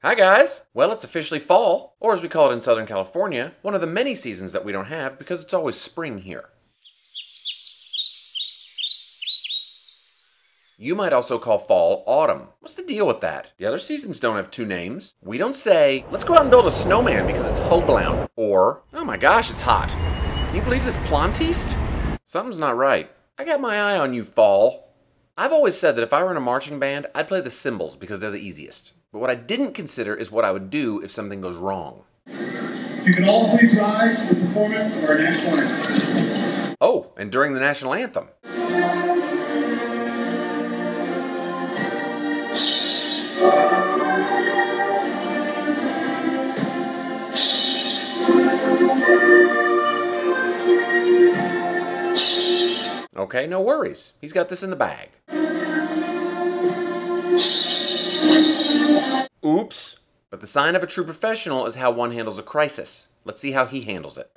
Hi guys! Well, it's officially fall, or as we call it in Southern California, one of the many seasons that we don't have because it's always spring here. You might also call fall autumn. What's the deal with that? The other seasons don't have two names. We don't say, let's go out and build a snowman because it's Hoblown, or, oh my gosh, it's hot. Can you believe this Plantiste? Something's not right. I got my eye on you, fall. I've always said that if I were in a marching band, I'd play the cymbals because they're the easiest. But what I didn't consider is what I would do if something goes wrong. You can all please rise for the performance of our national anthem. Oh, and during the national anthem. Okay, no worries. He's got this in the bag. Oops. But the sign of a true professional is how one handles a crisis. Let's see how he handles it.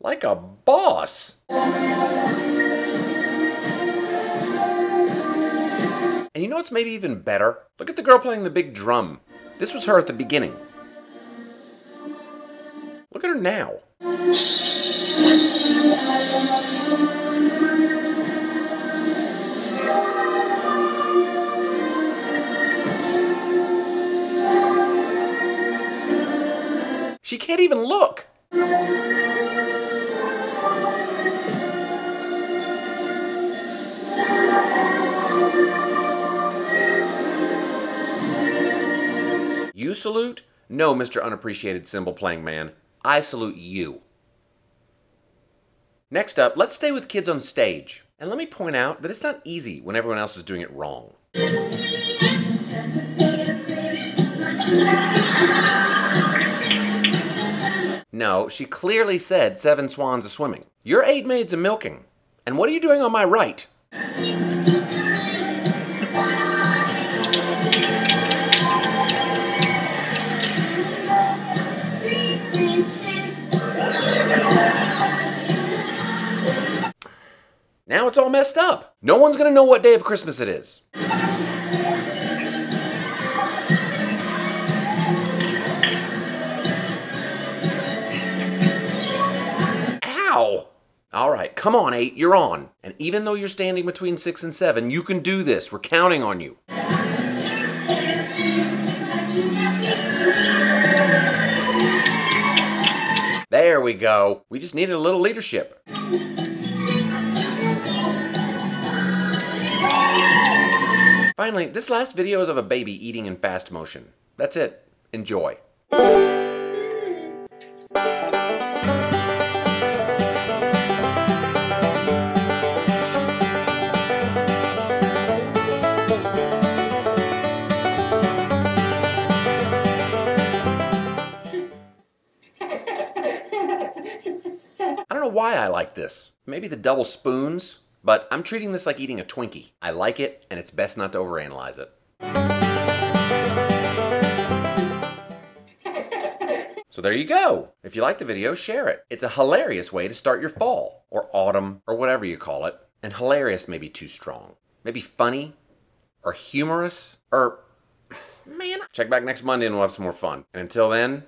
Like a boss. And you know what's maybe even better? Look at the girl playing the big drum. This was her at the beginning. Look at her now. She can't even look. You salute? No, Mr. Unappreciated Cymbal Playing Man. I salute you. Next up, let's stay with kids on stage. And let me point out that it's not easy when everyone else is doing it wrong. No, she clearly said seven swans a swimming. You're eight maids a milking. And what are you doing on my right? Now it's all messed up. No one's gonna know what day of Christmas it is. Ow! All right, come on, eight, you're on. And even though you're standing between six and seven, you can do this. We're counting on you. There we go. We just needed a little leadership. Finally, this last video is of a baby eating in fast motion. That's it. Enjoy. Don't know why I like this. Maybe the double spoons, but I'm treating this like eating a Twinkie. I like it, and it's best not to overanalyze it. So there you go. If you like the video, share it. It's a hilarious way to start your fall, or autumn, or whatever you call it. And hilarious may be too strong. Maybe funny, or humorous, or... Man, check back next Monday and we'll have some more fun. And until then...